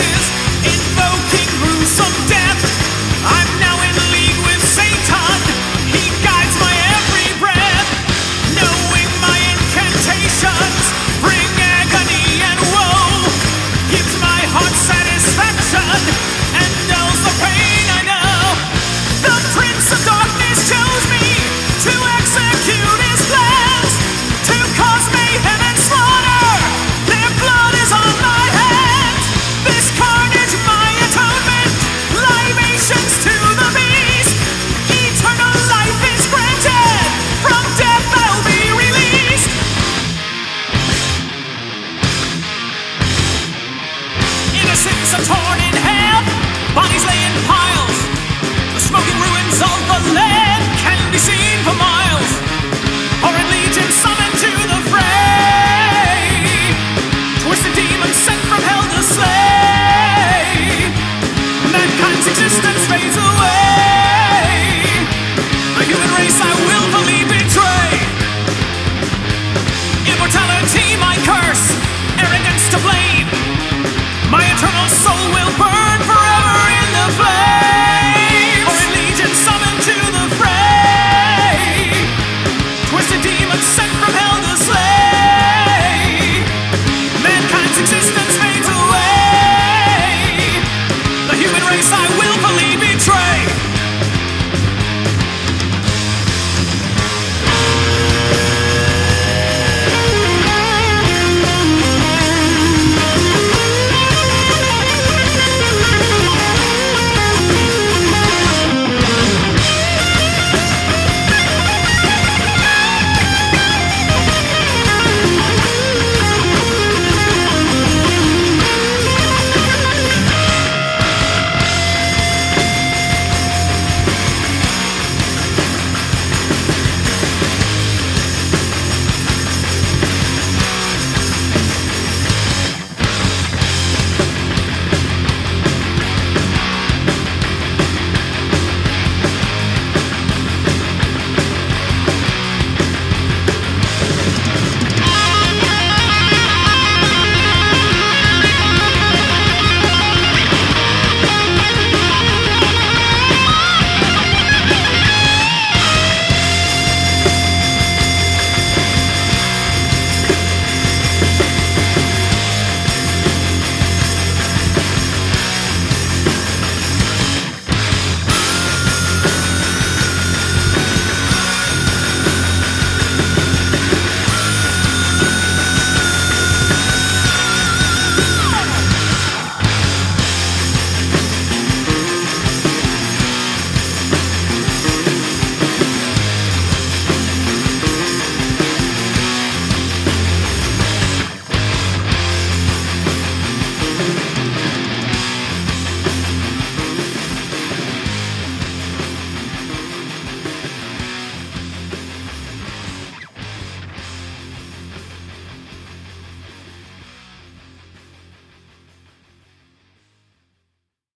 is torn